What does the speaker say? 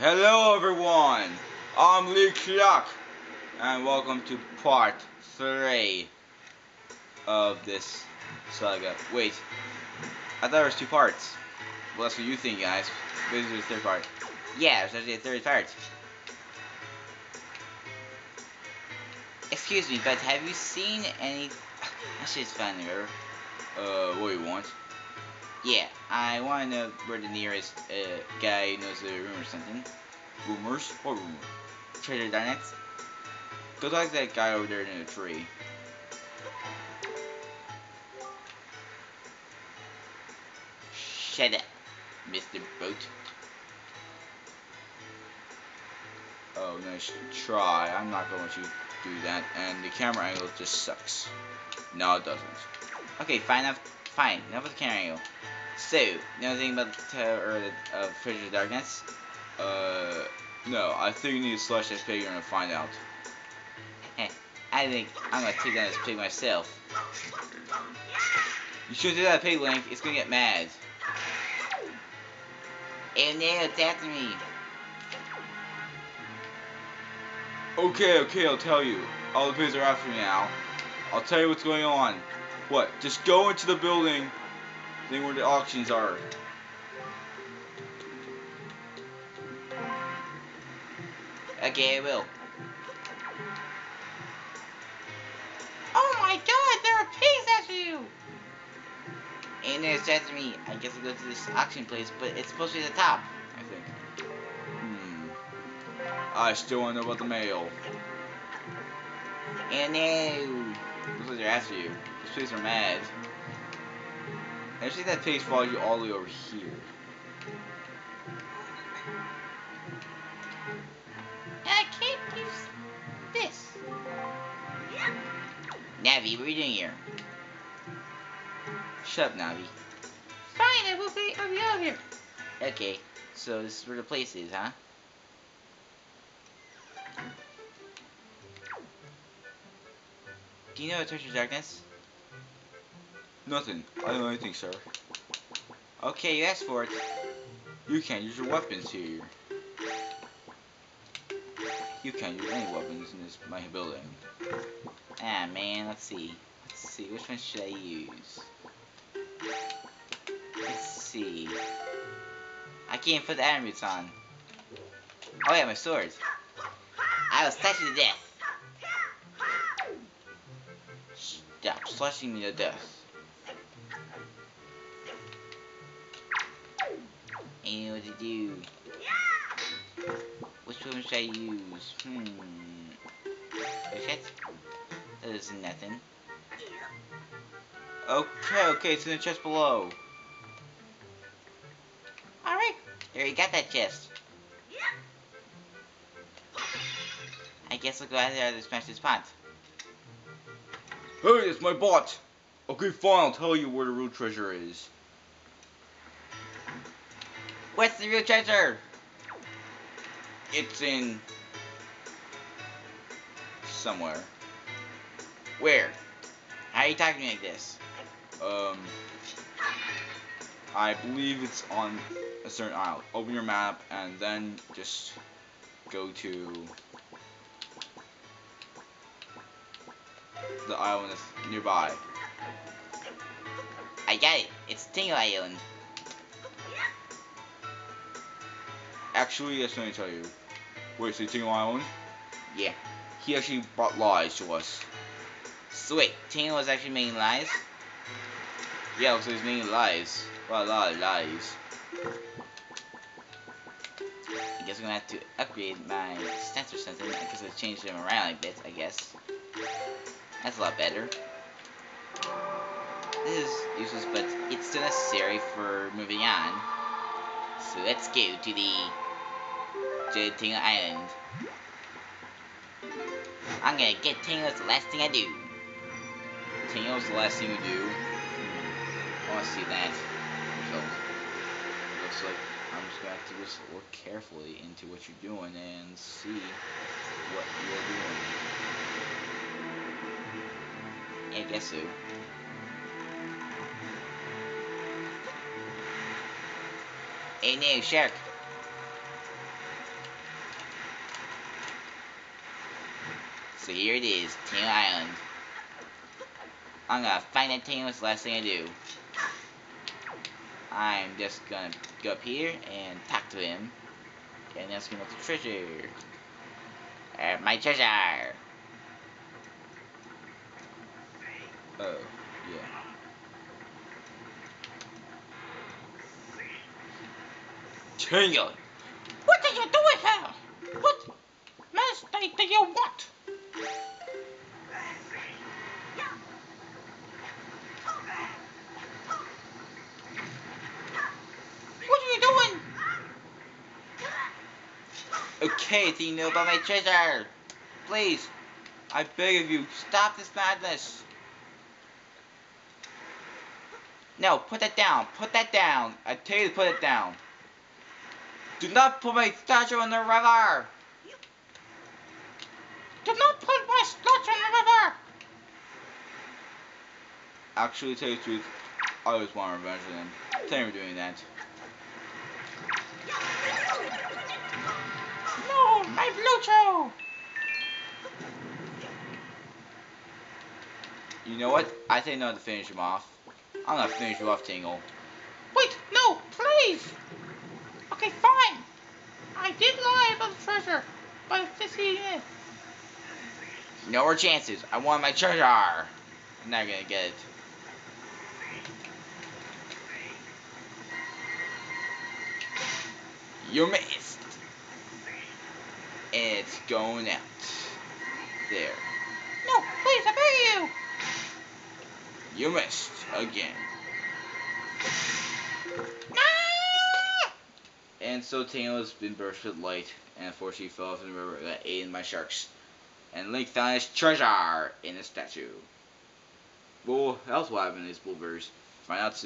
Hello everyone, I'm Lee Clark, and welcome to part 3 of this saga. Wait, I thought there was two parts. Well, that's what you think, guys. This is the third part. Yeah, there's actually a third part. Excuse me, but have you seen any... Actually, it's fine, remember? Uh, what do you want? Yeah, I want to know where the nearest uh, guy knows the room or something. Rumors? or rumor? Treasure Darknuts? Go talk to that guy over there in the tree. Shut up, Mr. Boat. Oh, nice try. I'm not going to do that. And the camera angle just sucks. No, it doesn't. Okay, fine enough. Fine, enough with the camera angle. So, you know anything about the Tower of Treasure Darknuts? Uh, no. I think you need to slash that pig and find out. I think I'm gonna take down this pig myself. You shouldn't do that pig, Link. It's gonna get mad. And no, it's after me. Okay, okay, I'll tell you. All the pigs are after me now. I'll tell you what's going on. What? Just go into the building thing where the auctions are. Okay, I will. Oh my god, there are pigs after you! And there's after me. I guess I go to this auction place, but it's supposed to be the top, I think. Hmm. I still want to know about the mail. And no! Looks like they're after you. These pigs are mad. Actually, that page follows you all the way over here. I can't use this. Navi, what are you doing here? Shut up, Navi. Fine, I will be, I'll be out here. Okay, so this is where the place is, huh? Do you know what Treasure Darknuts? Nothing. I don't know anything, sir. Okay, you asked for it. You can't use your weapons here. You can't use any weapons in this my building. Ah man, let's see. Let's see, which one should I use? Let's see. I can't put the iron on. Oh yeah, my sword. I was touched to death. Stop slashing me to death. Know what to do. Which one should I use? Hmm. Shit. That is nothing. Okay, okay, it's in the chest below. Alright, there you got that chest. I guess we'll go out there and smash this pot. Hey, it's my bot! Okay, fine, I'll tell you where the real treasure is. What's the real treasure? It's in... somewhere. Where? How are you talking like this? Um... I believe it's on a certain isle. Open your map and then just go to the island that's nearby. I got it. It's Tingle Island. Actually, that's what I tell you. Wait, so Tingle Island? Yeah. He actually brought lies to us. So wait, was actually making lies? Yeah, so he's making lies. Well, a lot of lies. I guess I'm gonna have to upgrade my stats or something because I changed them around a bit, I guess. That's a lot better. This is useless, but it's still necessary for moving on. So let's go to the to Tingle Island. I'm gonna get Tingle, it's the last thing I do. Tingle's the last thing you do. I wanna see that. So, looks like I'm just gonna have to just look carefully into what you're doing and see what you're doing. I guess so. Hey, no, shark. So here it is, Tail Island. I'm gonna find that Tail, it's the last thing I do. I'm just gonna go up here and talk to him. And ask him what's the treasure. Uh, my treasure! Oh, yeah. Tail! What are you doing here? What mistake do you want? What are you doing? Okay, do you know about my treasure? Please, I beg of you, stop this madness. No, put that down. Put that down. I tell you to put it down. Do not put my statue in the river. Do not put my statue in the river. Actually, tell you the truth, I always want revenge on them. Tell me for doing that. You know what? I think no to finish him off. I'm gonna finish you off, Tingle. Wait, no, please. Okay, fine. I did lie about the treasure, but this is it. No more chances. I want my treasure. I'm not gonna get it. You missed. It's going out. There. No, please, I beg you. You missed again. Ah! And so Tingle has been burst with light, and unfortunately fell off in the river that ate my sharks. And Link found his treasure in a statue. Well, what else will happen to these bluebirds? Find out soon.